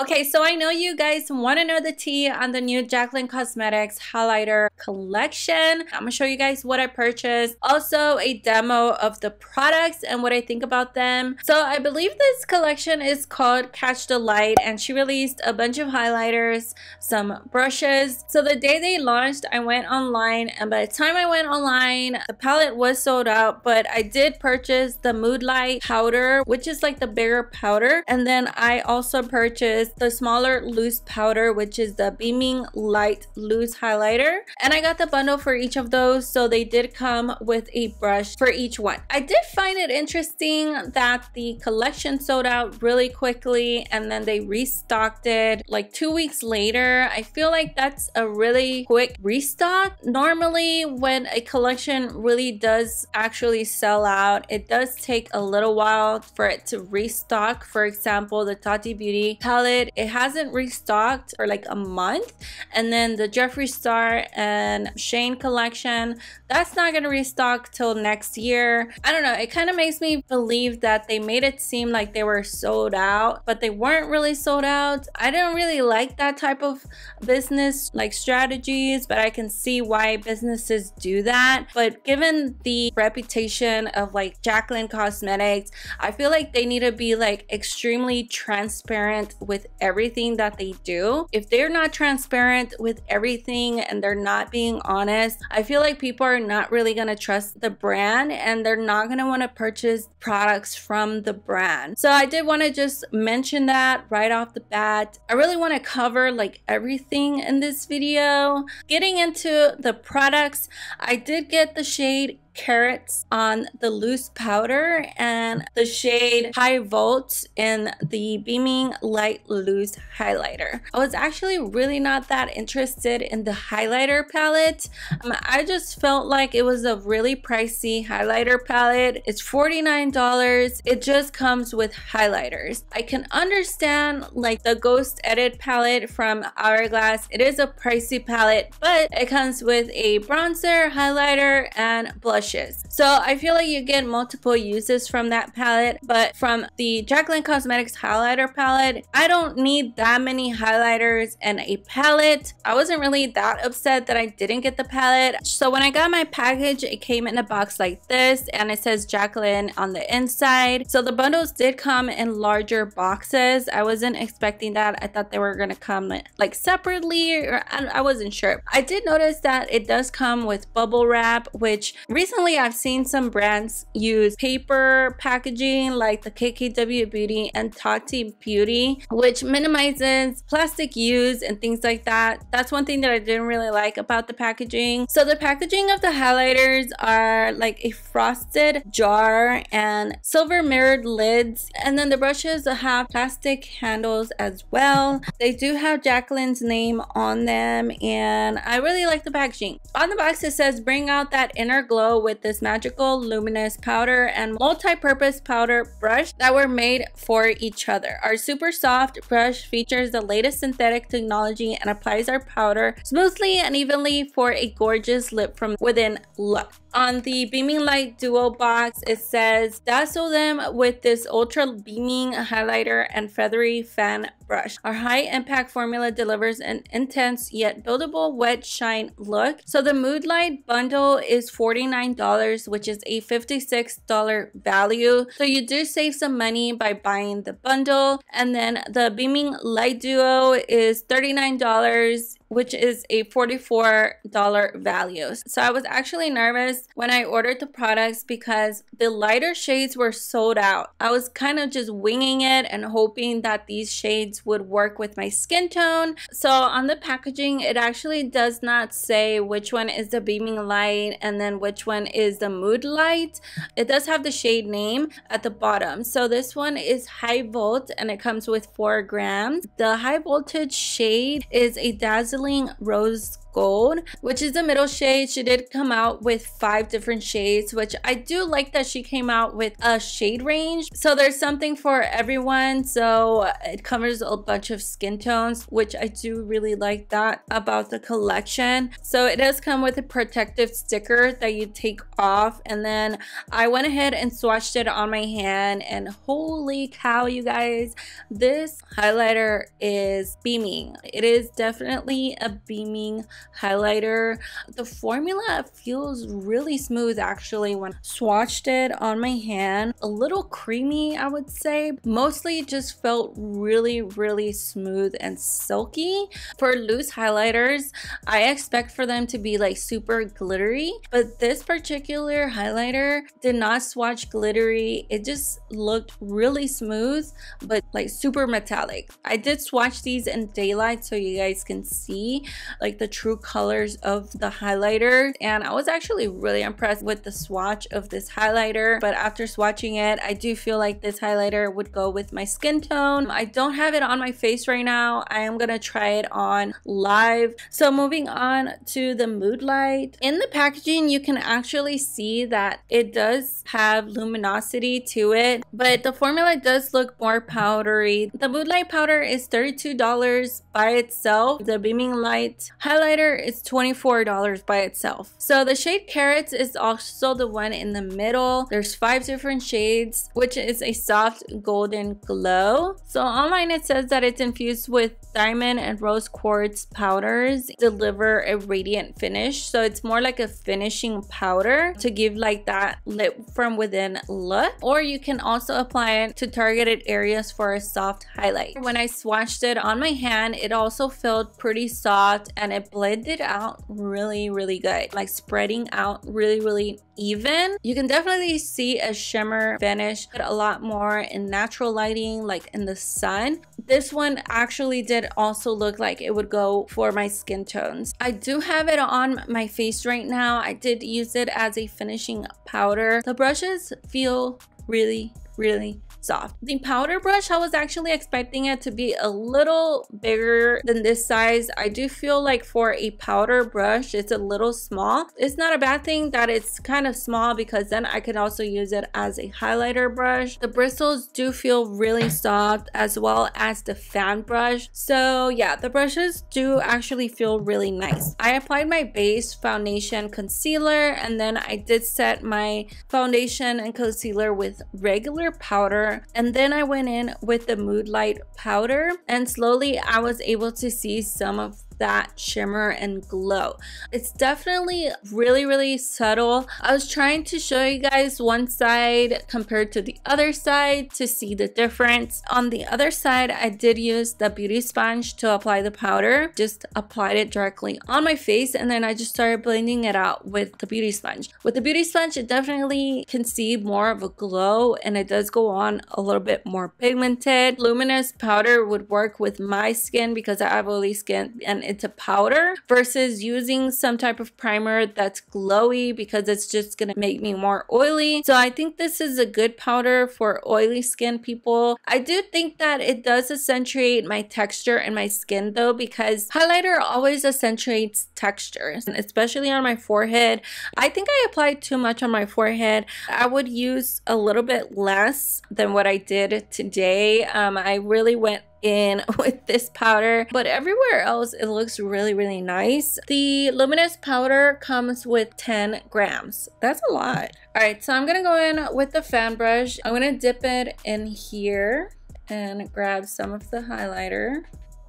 Okay, so I know you guys want to know the tea on the new Jaclyn Cosmetics highlighter collection. I'm gonna show you guys what I purchased. Also a demo of the products and what I think about them. So I believe this collection is called Catch the Light and she released a bunch of highlighters, some brushes. So the day they launched, I went online and by the time I went online, the palette was sold out, but I did purchase the Mood Light powder, which is like the bigger powder. And then I also purchased the smaller loose powder, which is the Beaming Light Loose Highlighter. And I got the bundle for each of those, so they did come with a brush for each one. I did find it interesting that the collection sold out really quickly and then they restocked it like two weeks later. I feel like that's a really quick restock. Normally, when a collection really does actually sell out, it does take a little while for it to restock. For example, the Tati Beauty palette it. It hasn't restocked for like a month. And then the Jeffree Star and Shane collection, that's not going to restock till next year. I don't know. It kind of makes me believe that they made it seem like they were sold out, but they weren't really sold out. I don't really like that type of business like strategies, but I can see why businesses do that. But given the reputation of like Jaclyn Cosmetics, I feel like they need to be like extremely transparent with everything that they do. If they're not transparent with everything and they're not being honest, I feel like people are not really going to trust the brand and they're not going to want to purchase products from the brand. So I did want to just mention that right off the bat. I really want to cover like everything in this video. Getting into the products, I did get the shade Carats on the loose powder and the shade High Volt in the Beaming Light Loose Highlighter. I was actually really not that interested in the highlighter palette. Um, I just felt like it was a really pricey highlighter palette. It's $49. It just comes with highlighters. I can understand like the Ghost Edit palette from Hourglass. It is a pricey palette, but it comes with a bronzer, highlighter, and blush blushes. So I feel like you get multiple uses from that palette, but from the Jaclyn Cosmetics highlighter palette, I don't need that many highlighters and a palette. I wasn't really that upset that I didn't get the palette. So when I got my package, it came in a box like this and it says Jaclyn on the inside. So the bundles did come in larger boxes. I wasn't expecting that. I thought they were going to come like separately or I wasn't sure. I did notice that it does come with bubble wrap, which recently recently I've seen some brands use paper packaging like the KKW Beauty and Tati Beauty, which minimizes plastic use and things like that. That's one thing that I didn't really like about the packaging. So the packaging of the highlighters are like a frosted jar and silver mirrored lids. And then the brushes have plastic handles as well. They do have Jaclyn's name on them and I really like the packaging. On the box it says bring out that inner glow with this magical luminous powder and multi-purpose powder brush that were made for each other. Our super soft brush features the latest synthetic technology and applies our powder smoothly and evenly for a gorgeous lip from within look. On the Beaming Light Duo box, it says, dazzle them with this ultra beaming highlighter and feathery fan brush. Our high impact formula delivers an intense yet buildable wet shine look. So the Mood Light bundle is $49, which is a $56 value. So you do save some money by buying the bundle. And then the Beaming Light Duo is $39 which is a $44 value. So I was actually nervous when I ordered the products because the lighter shades were sold out. I was kind of just winging it and hoping that these shades would work with my skin tone. So on the packaging, it actually does not say which one is the beaming light and then which one is the mood light. It does have the shade name at the bottom. So this one is high volt and it comes with four grams. The high voltage shade is a dazzling rose Gold, which is the middle shade. She did come out with five different shades, which I do like that she came out with a shade range. So there's something for everyone. So it covers a bunch of skin tones, which I do really like that about the collection. So it does come with a protective sticker that you take off. And then I went ahead and swatched it on my hand and holy cow, you guys, this highlighter is beaming. It is definitely a beaming highlighter. The formula feels really smooth actually when swatched it on my hand. A little creamy, I would say. Mostly just felt really, really smooth and silky. For loose highlighters, I expect for them to be like super glittery, but this particular highlighter did not swatch glittery. It just looked really smooth, but like super metallic. I did swatch these in daylight so you guys can see like the true colors of the highlighter. And I was actually really impressed with the swatch of this highlighter. But after swatching it I do feel like this highlighter would go with my skin tone. I don't have it on my face right now. I am gonna try it on live. So moving on to the mood light. In the packaging you can actually see that it does have luminosity to it but the formula does look more powdery. The mood light powder is $32 by itself. The beaming light highlighter is $24 by itself. So the shade Carats is also the one in the middle. There's five different shades, which is a soft golden glow. So online it says that it's infused with diamond and rose quartz powders deliver a radiant finish. So it's more like a finishing powder to give like that lip from within look. Or you can also apply it to targeted areas for a soft highlight. When I swatched it on my hand, it also felt pretty soft and it blended out really, really good. Like spreading out really, really even. You can definitely see a shimmer finish but a lot more in natural lighting, like in the sun. This one actually did also look like it would go for my skin tones. I do have it on my face right now. I did use it as a finishing powder. The brushes feel really, really soft. The powder brush, I was actually expecting it to be a little bigger than this size. I do feel like for a powder brush, it's a little small. It's not a bad thing that it's kind of small because then I can also use it as a highlighter brush. The bristles do feel really soft as well as the fan brush. So yeah, the brushes do actually feel really nice. I applied my base foundation concealer and then I did set my foundation and concealer with regular powder and then I went in with the Mood Light powder and slowly I was able to see some of that shimmer and glow. It's definitely really, really subtle. I was trying to show you guys one side compared to the other side to see the difference. On the other side, I did use the beauty sponge to apply the powder. Just applied it directly on my face and then I just started blending it out with the beauty sponge. With the beauty sponge, it definitely can see more of a glow and it does go on a little bit more pigmented. Luminous powder would work with my skin because I have oily skin and into powder versus using some type of primer that's glowy because it's just going to make me more oily. So I think this is a good powder for oily skin people. I do think that it does accentuate my texture and my skin though because highlighter always accentuates texture, especially on my forehead. I think I applied too much on my forehead. I would use a little bit less than what I did today. Um, I really went in with this powder but everywhere else it looks really really nice. The luminous powder comes with 10 grams. That's a lot. All right so i'm gonna go in with the fan brush. I'm gonna dip it in here and grab some of the highlighter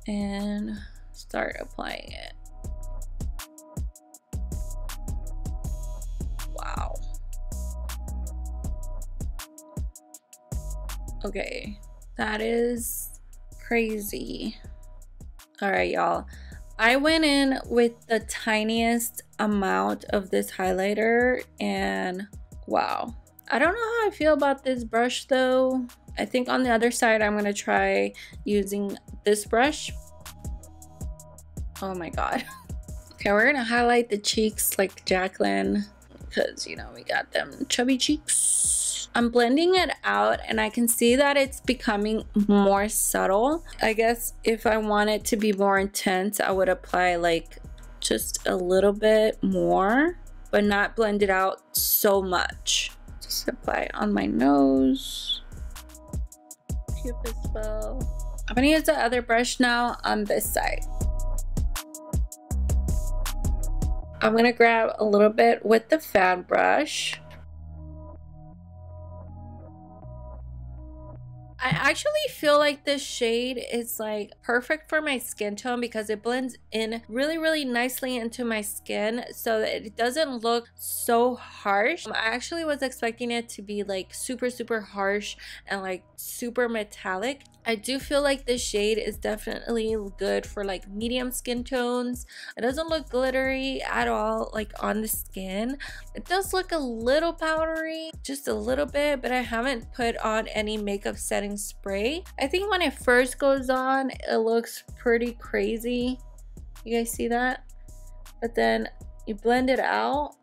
and start applying it. Wow. Okay that is crazy. All right, y'all. I went in with the tiniest amount of this highlighter and wow. I don't know how I feel about this brush though. I think on the other side, I'm gonna try using this brush. Oh my God. Okay, we're gonna highlight the cheeks like Jaclyn because you know, we got them chubby cheeks. I'm blending it out and I can see that it's becoming more subtle. I guess if I want it to be more intense, I would apply like just a little bit more, but not blend it out so much. Just apply it on my nose. Cupid's bow. I'm gonna use the other brush now on this side. I'm gonna grab a little bit with the fan brush. Actually feel like this shade is like perfect for my skin tone because it blends in really, really nicely into my skin so that it doesn't look so harsh. I actually was expecting it to be like super, super harsh and like super metallic. I do feel like this shade is definitely good for like medium skin tones. It doesn't look glittery at all like on the skin. It does look a little powdery, just a little bit, but I haven't put on any makeup setting spray. I think when it first goes on, it looks pretty crazy. You guys see that? But then you blend it out,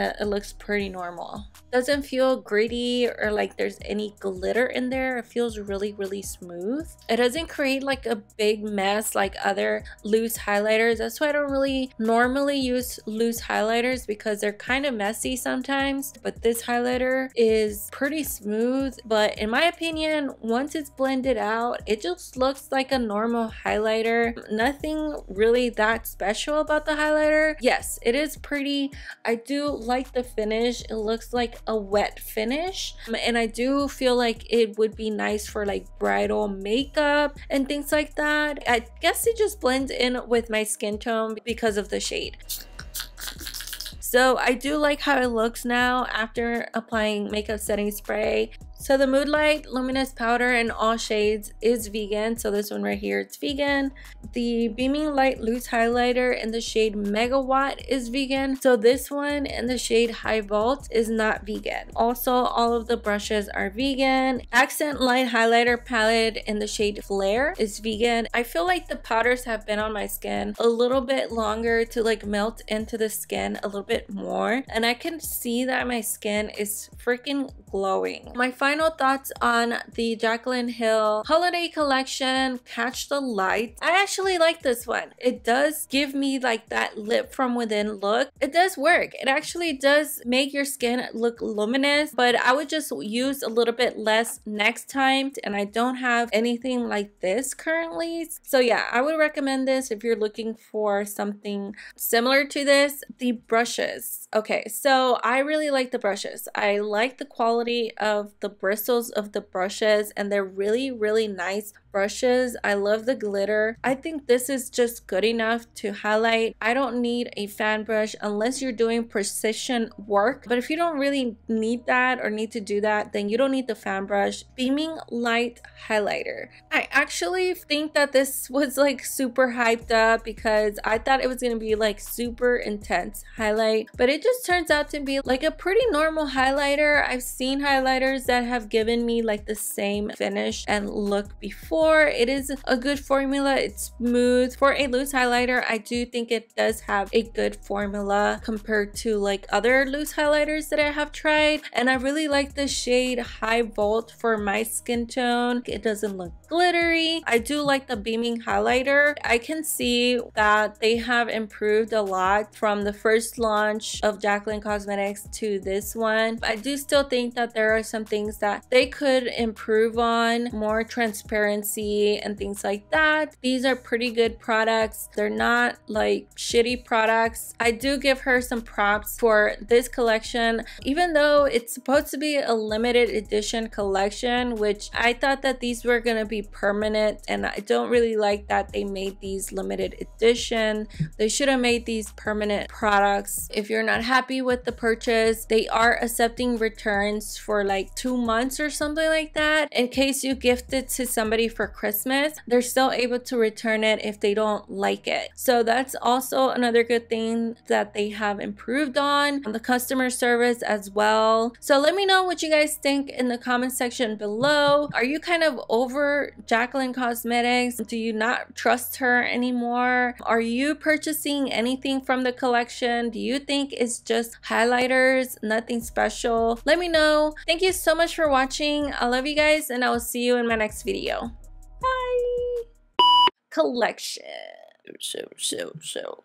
it looks pretty normal. Doesn't feel gritty or like there's any glitter in there. It feels really really smooth. It doesn't create like a big mess like other loose highlighters. That's why i don't really normally use loose highlighters because they're kind of messy sometimes but this highlighter is pretty smooth. But in my opinion once it's blended out it just looks like a normal highlighter. Nothing really that special about the highlighter. Yes it is pretty. I do like the finish it looks like a wet finish um, and I do feel like it would be nice for like bridal makeup and things like that. I guess it just blends in with my skin tone because of the shade. So I do like how it looks now after applying makeup setting spray. So the Mood Light Luminous Powder in all shades is vegan. So this one right here, it's vegan. The Beaming Light Loose Highlighter in the shade Megawatt is vegan. So this one in the shade High Volt is not vegan. Also, all of the brushes are vegan. Accent Light Highlighter Palette in the shade Flare is vegan. I feel like the powders have been on my skin a little bit longer to like melt into the skin a little bit more. And I can see that my skin is freaking glowing. My final thoughts on the Jaclyn Hill holiday collection, Catch the Light. I actually like this one. It does give me like that lip from within look. It does work. It actually does make your skin look luminous, but I would just use a little bit less next time. And I don't have anything like this currently. So yeah, I would recommend this if you're looking for something similar to this. The brushes. Okay, so I really like the brushes. I like the quality of the bristles of the brushes and they're really, really nice brushes. I love the glitter. I think this is just good enough to highlight. I don't need a fan brush unless you're doing precision work. But if you don't really need that or need to do that, then you don't need the fan brush. Beaming Light Highlighter. I actually think that this was like super hyped up because I thought it was going to be like super intense highlight. But it just turns out to be like a pretty normal highlighter. I've seen highlighters that have given me like the same finish and look before it is a good formula. It's smooth. For a loose highlighter, I do think it does have a good formula compared to like other loose highlighters that I have tried. And I really like the shade High Volt for my skin tone. It doesn't look glittery. I do like the beaming highlighter. I can see that they have improved a lot from the first launch of Jaclyn Cosmetics to this one. I do still think that there are some things that they could improve on, more transparency and things like that. These are pretty good products. They're not like shitty products. I do give her some props for this collection, even though it's supposed to be a limited edition collection, which I thought that these were going to be permanent. And I don't really like that they made these limited edition. They should have made these permanent products. If you're not happy with the purchase, they are accepting returns for like two months or something like that in case you gift it to somebody for Christmas, they're still able to return it if they don't like it. So that's also another good thing that they have improved on the customer service as well. So let me know what you guys think in the comment section below. Are you kind of over Jaclyn Cosmetics? Do you not trust her anymore? Are you purchasing anything from the collection? Do you think it's just highlighters, nothing special? Let me know. Thank you so much for watching. I love you guys and I will see you in my next video. Bye. Collection. So, so, so.